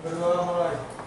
Good luck,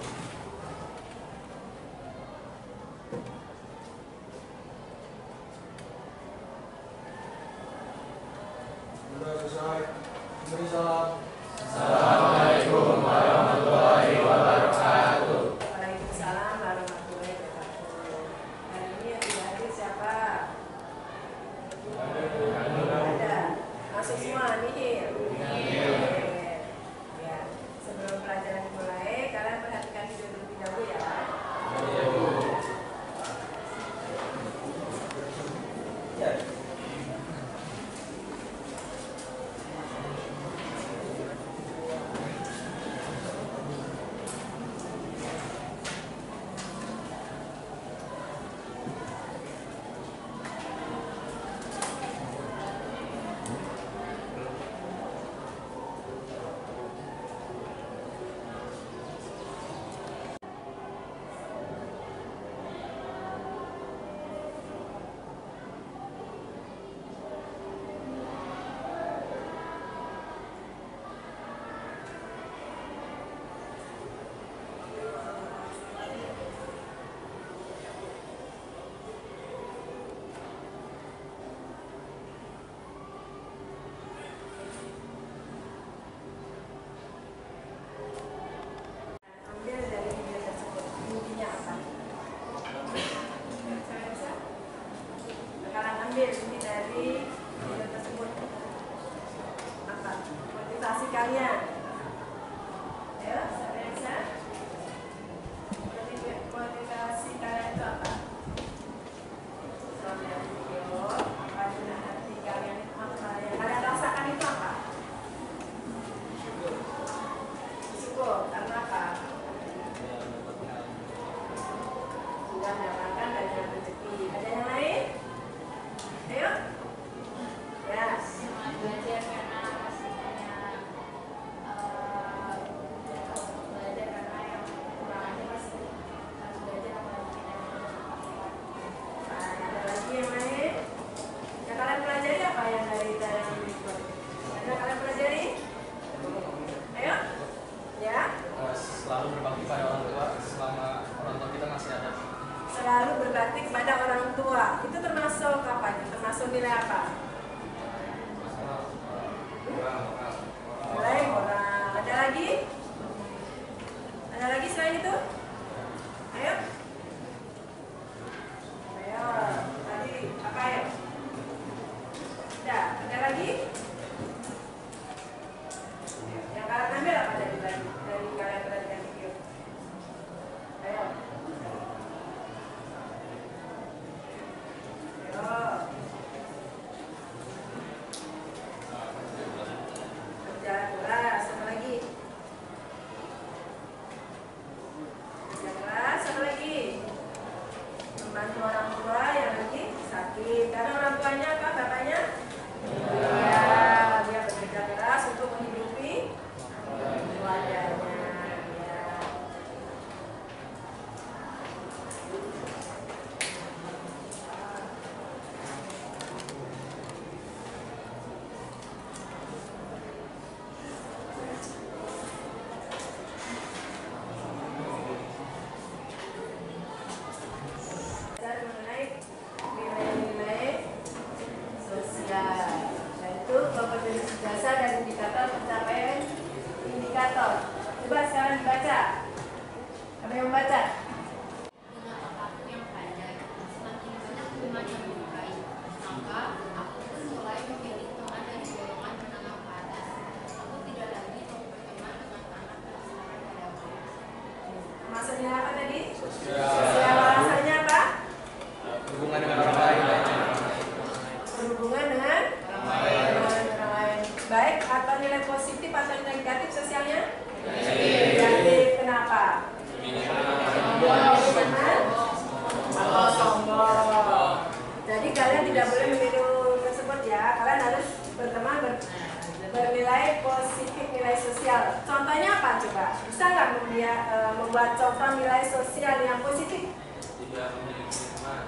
bernilai positif nilai sosial. Contohnya apa coba? Bisa nggak dia e, membuat contoh nilai sosial yang positif? Tidak memiliki teman.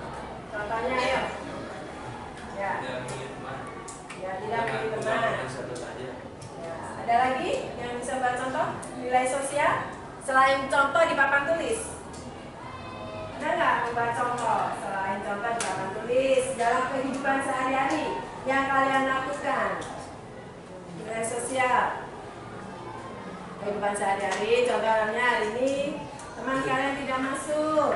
Contohnya ayo. Ya. Tidak memiliki teman. Ya, tidak memiliki teman. Ya. Ada lagi yang bisa buat contoh nilai sosial selain contoh di papan tulis? Ada nggak membuat contoh selain contoh di papan tulis dalam kehidupan sehari-hari yang kalian lakukan? media sosial. Kehidupan sehari-hari, contohnya hari ini teman kalian tidak masuk,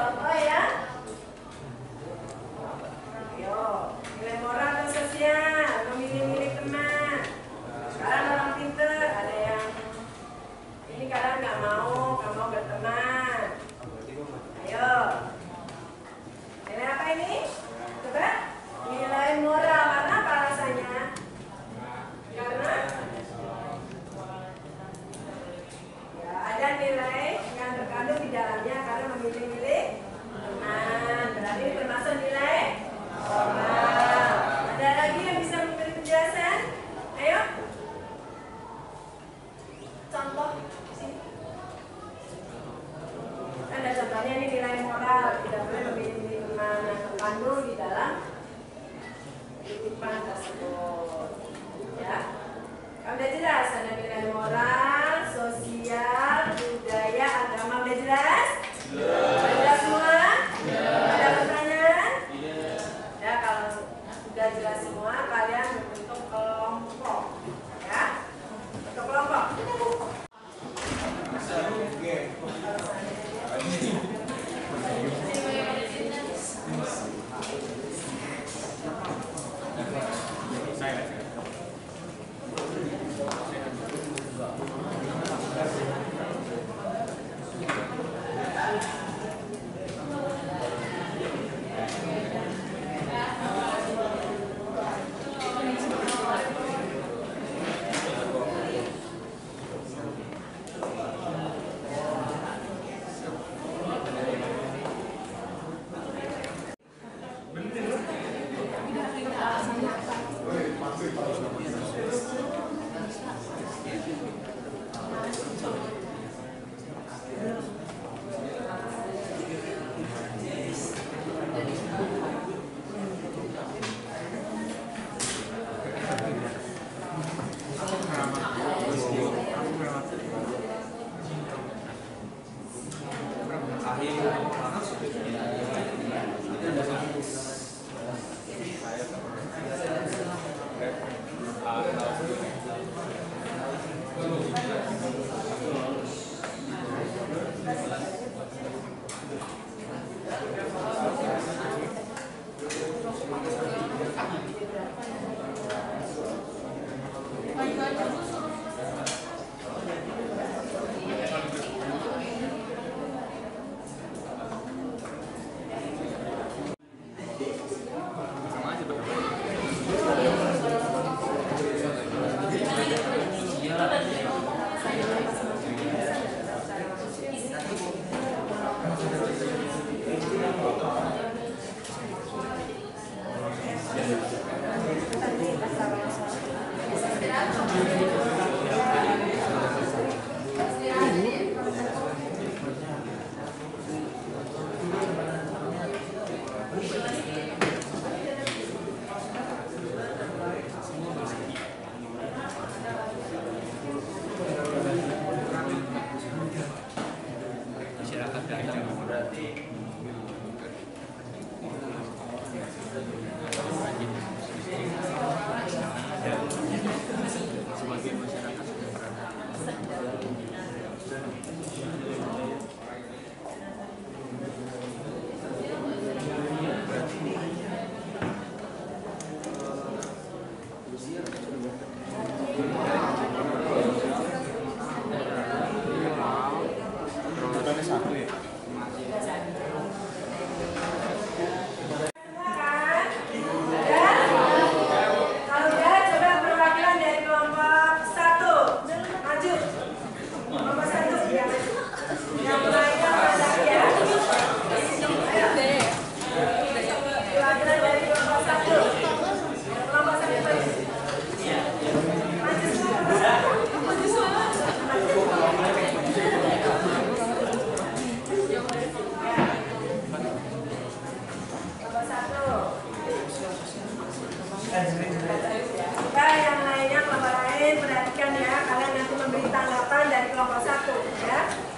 Bye. misalnya ini nilai moral. Tidak boleh memilih lingkungan yang di dalam titipan tersebut. Ya. Sudah jelas ada nilai moral sosial budaya agama. Sudah jelas? Amen. Jika yang lainnya kelompok lain perhatikan ya, kalian nanti memberi tanggapan dari kelompok satu ya.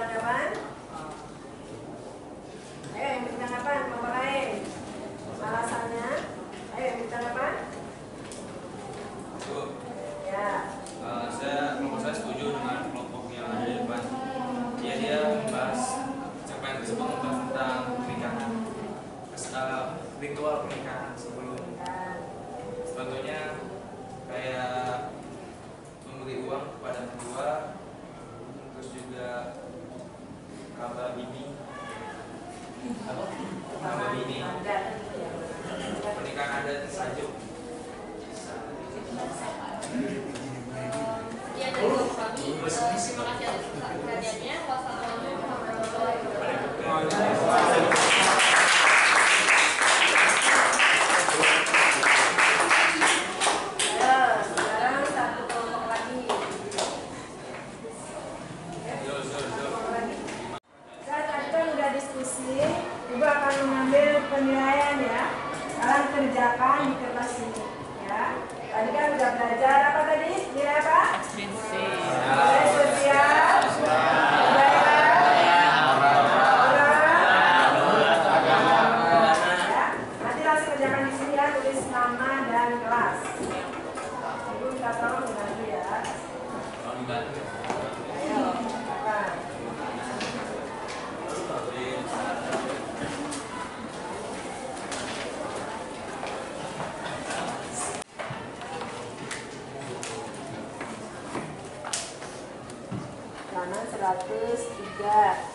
Ada yang minta tanggapan? Ayo yang minta tanggapan, mau lain? Alasannya? Ayo yang minta tanggapan? Bu, Ya. eh, saya kelompok saya setuju dengan kelompok yang ada di depan. Ya dia membahas cerpen tersebut membahas tentang pernikahan, eh, ritual pernikahan sebelum Dan sebetulnya kayak memberi uang kepada kedua terus juga kabar bini apa kabar bini adat. pernikahan adat saja Ya, dari kami, terima kasih atas perhatiannya. Wassalamualaikum warahmatullahi wabarakatuh. Ya, sekarang satu kelompok lagi. Yo, yo, yo. Kelompok lagi. Saya tadi kan udah diskusi, Ibu akan mengambil penilaian ya. Kalian kerjakan di kertas ini ya. Tadi kan udah belajar apa tadi? Nilai apa? Nilai sosial. Budaya. Moral. Ya. Nanti langsung kerjakan di sini ya, tulis nama dan kelas. Ibu minta tolong dibantu ya. Kalau dibantu. Ayo, silakan. Kanan 103.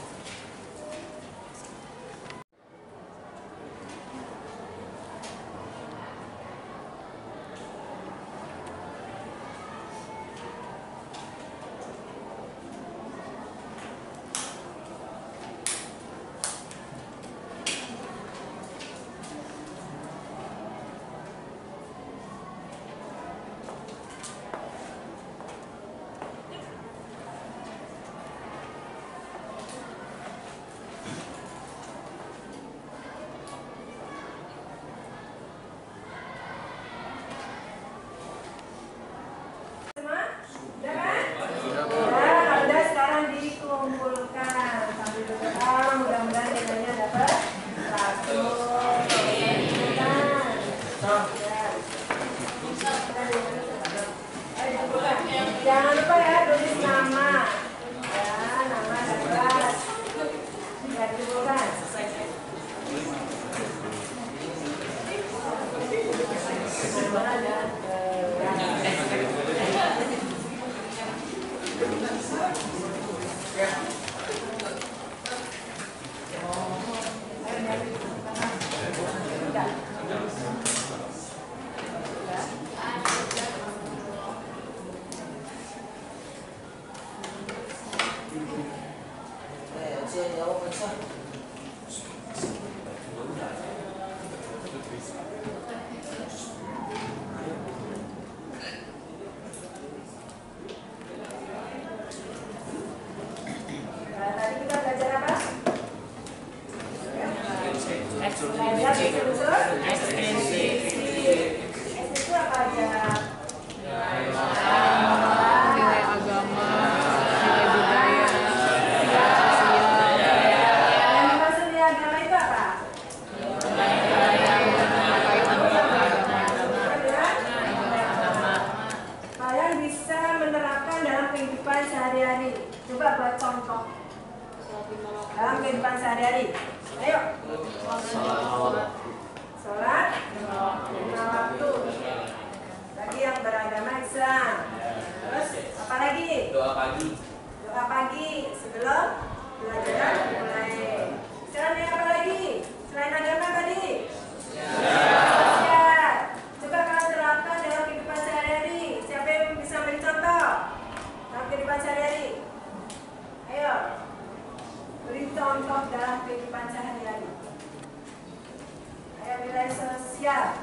kerja.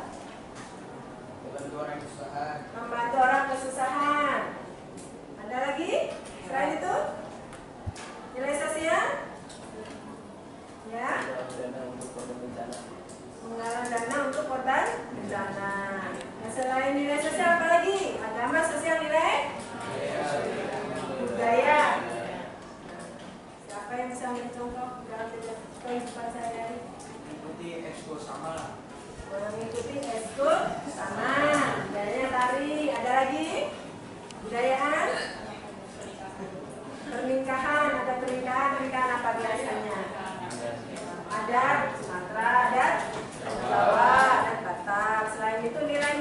membantu orang kesusahan. Membantu orang kesusahan. Ada lagi? Selain ya. itu? Nilai sosial? Ya. Dana menggalang dana untuk korban bencana. Nah, selain nilai sosial apa lagi? Agama sosial nilai? Budaya. Siapa yang bisa mencontoh dalam kehidupan sehari-hari? Ikuti ekspor sama lah mengikuti eskul sama budayanya tari. Ada lagi? Budayaan? Pernikahan ada pernikahan pernikahan apa biasanya? Ada Sumatera ada Jawa dan Batak. Selain itu nilai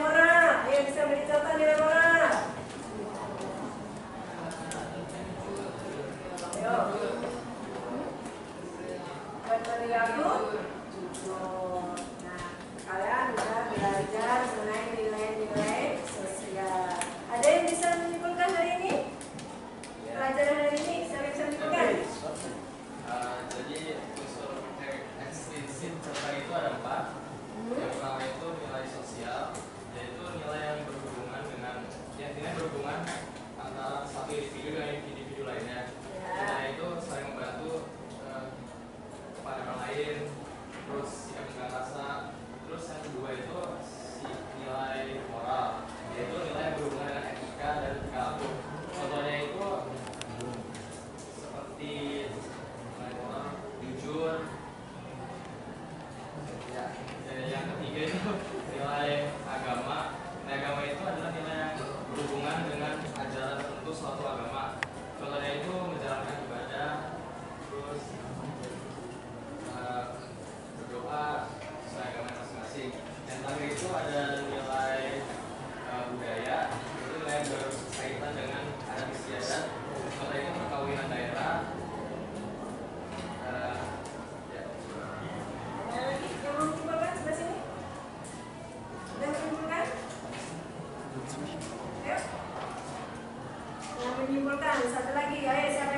menyimpulkan, satu lagi.